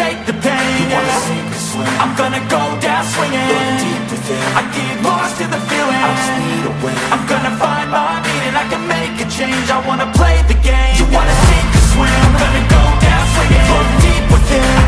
take the pain swim? I'm gonna go down swinging. Deep I get lost in the feeling. I just need a way. I'm gonna find my meaning. I can make a change. I wanna play the game. You wanna sink or swim I'm gonna go down swinging. Look deep within